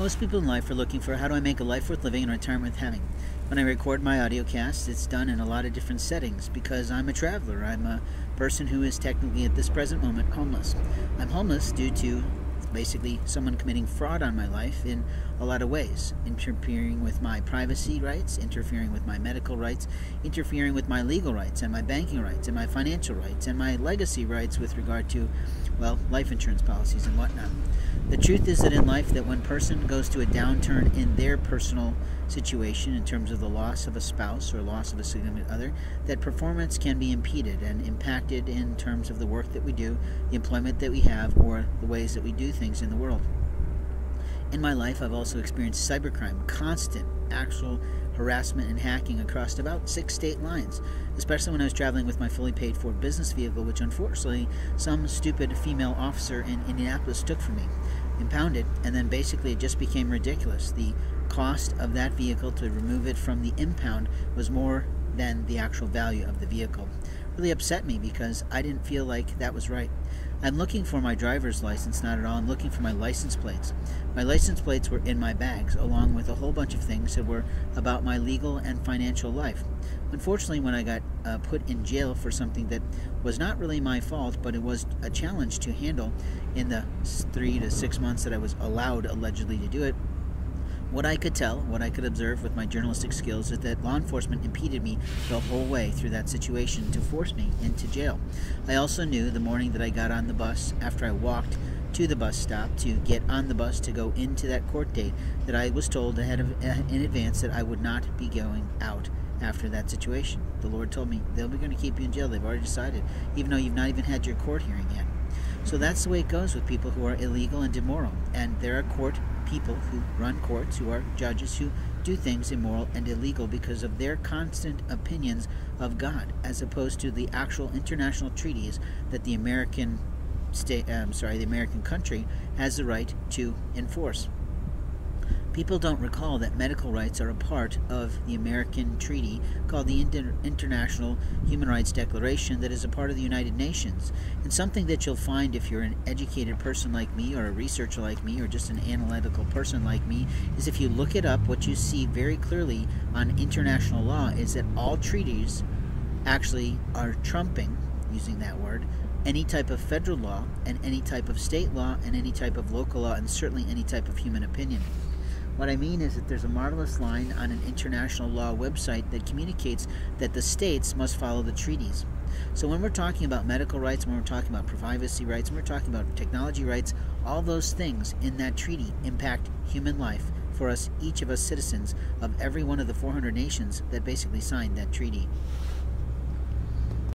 Most people in life are looking for how do I make a life worth living and retirement worth having. When I record my audio cast, it's done in a lot of different settings because I'm a traveler. I'm a person who is technically at this present moment homeless. I'm homeless due to basically someone committing fraud on my life in a lot of ways, interfering with my privacy rights, interfering with my medical rights, interfering with my legal rights and my banking rights and my financial rights and my legacy rights with regard to, well, life insurance policies and whatnot. The truth is that in life, that when person goes to a downturn in their personal situation in terms of the loss of a spouse or loss of a significant other, that performance can be impeded and impacted in terms of the work that we do, the employment that we have, or the ways that we do things in the world. In my life, I've also experienced cybercrime, constant, actual harassment and hacking across about six state lines, especially when I was traveling with my fully paid for business vehicle, which unfortunately some stupid female officer in Indianapolis took from me, impounded, and then basically it just became ridiculous. The cost of that vehicle to remove it from the impound was more than the actual value of the vehicle. Really upset me because I didn't feel like that was right. I'm looking for my driver's license, not at all. I'm looking for my license plates. My license plates were in my bags, along with a whole bunch of things that were about my legal and financial life. Unfortunately, when I got uh, put in jail for something that was not really my fault, but it was a challenge to handle in the three to six months that I was allowed allegedly to do it, what I could tell, what I could observe with my journalistic skills, is that law enforcement impeded me the whole way through that situation to force me into jail. I also knew the morning that I got on the bus, after I walked to the bus stop to get on the bus to go into that court date, that I was told ahead of uh, in advance that I would not be going out after that situation. The Lord told me they'll be going to keep you in jail. They've already decided, even though you've not even had your court hearing yet. So that's the way it goes with people who are illegal and immoral. And there are court people who run courts, who are judges, who do things immoral and illegal because of their constant opinions of God, as opposed to the actual international treaties that the American state, um, sorry, the American country has the right to enforce. People don't recall that medical rights are a part of the American treaty called the Inter International Human Rights Declaration that is a part of the United Nations. And something that you'll find if you're an educated person like me or a researcher like me or just an analytical person like me is if you look it up, what you see very clearly on international law is that all treaties actually are trumping, using that word, any type of federal law and any type of state law and any type of local law and certainly any type of human opinion. What I mean is that there's a marvelous line on an international law website that communicates that the states must follow the treaties. So when we're talking about medical rights, when we're talking about privacy rights, when we're talking about technology rights, all those things in that treaty impact human life for us, each of us citizens of every one of the 400 nations that basically signed that treaty.